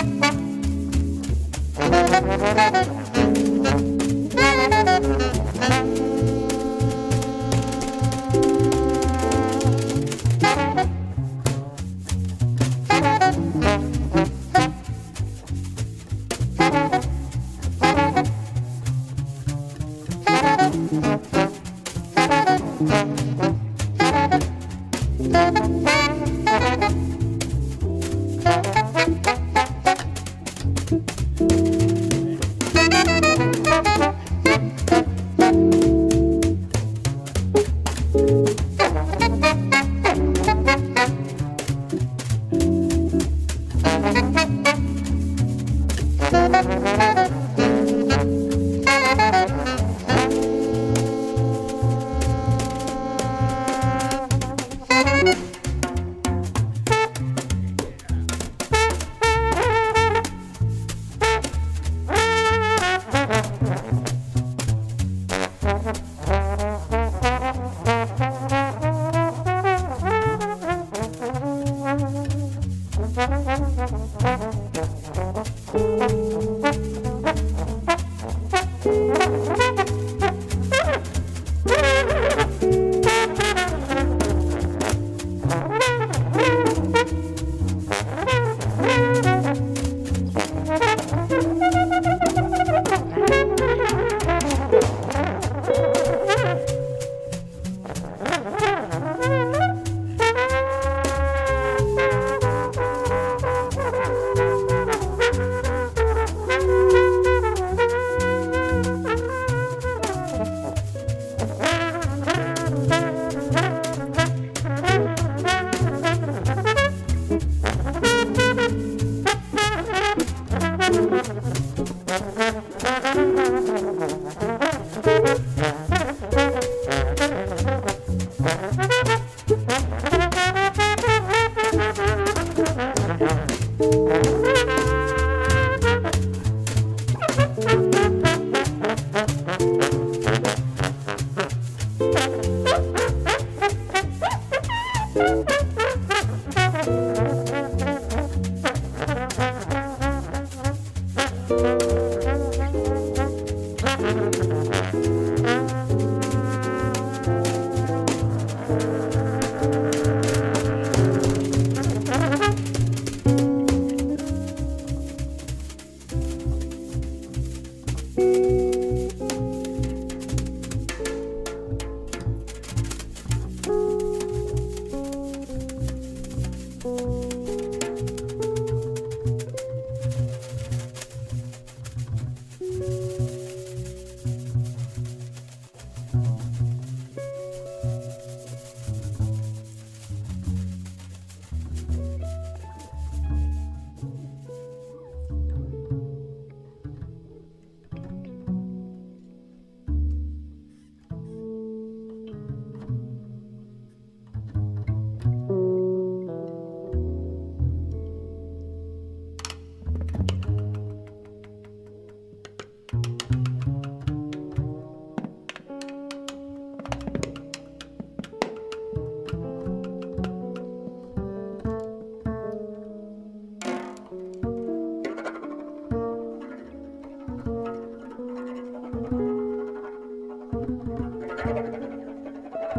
Thank you. Música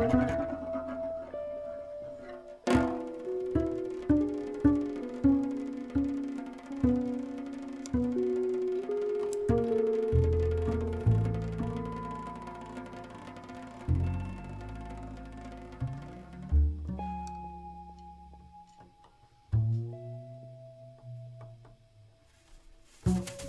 Thank mm -hmm. you.